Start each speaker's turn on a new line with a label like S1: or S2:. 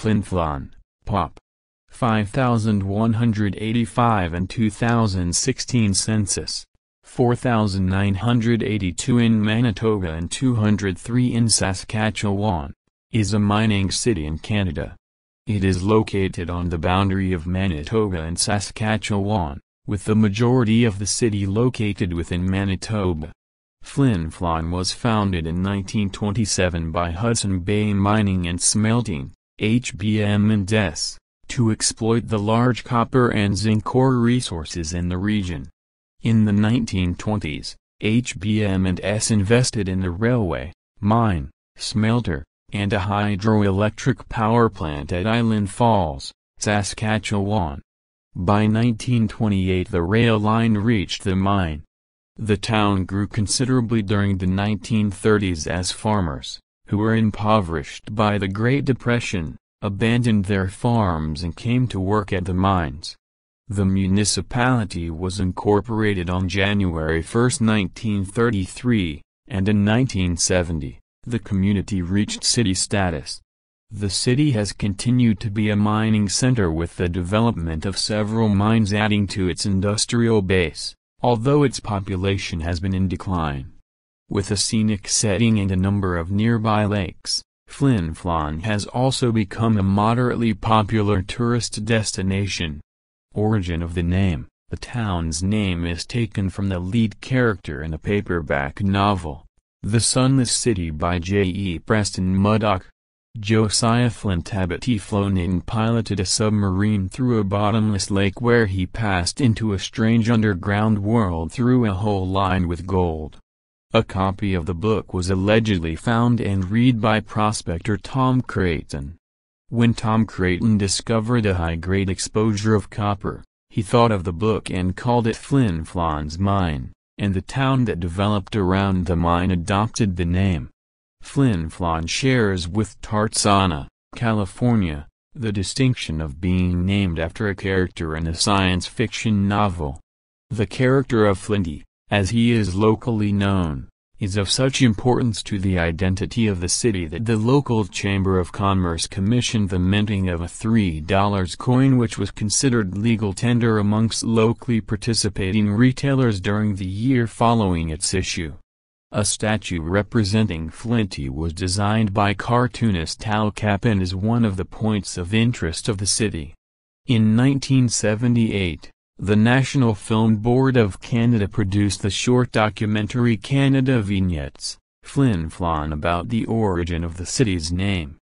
S1: Flin Flon, Pop. 5185 and 2016 census. 4,982 in Manitoba and 203 in Saskatchewan, is a mining city in Canada. It is located on the boundary of Manitoba and Saskatchewan, with the majority of the city located within Manitoba. Flin Flon was founded in 1927 by Hudson Bay Mining and Smelting, HBM and S, to exploit the large copper and zinc ore resources in the region. In the 1920s, HBM and S invested in a railway, mine, smelter, and a hydroelectric power plant at Island Falls, Saskatchewan. By 1928 the rail line reached the mine. The town grew considerably during the 1930s as farmers, who were impoverished by the Great Depression, abandoned their farms and came to work at the mines. The municipality was incorporated on January 1, 1933, and in 1970, the community reached city status. The city has continued to be a mining center with the development of several mines adding to its industrial base, although its population has been in decline. With a scenic setting and a number of nearby lakes, Flin Flon has also become a moderately popular tourist destination. Origin of the name The town's name is taken from the lead character in a paperback novel, The Sunless City by J. E. Preston Muddock. Josiah Flintabbatey Flonatin piloted a submarine through a bottomless lake where he passed into a strange underground world through a hole lined with gold. A copy of the book was allegedly found and read by prospector Tom Creighton. When Tom Creighton discovered a high-grade exposure of copper, he thought of the book and called it Flin Flon's Mine, and the town that developed around the mine adopted the name. Flin Flon shares with Tarzana, California, the distinction of being named after a character in a science fiction novel. The character of Flinty, as he is locally known, is of such importance to the identity of the city that the local Chamber of Commerce commissioned the minting of a $3 coin which was considered legal tender amongst locally participating retailers during the year following its issue. A statue representing Flinty was designed by cartoonist Al Capp and is one of the points of interest of the city. In 1978, the National Film Board of Canada produced the short documentary Canada Vignettes, Flin Flon about the origin of the city's name.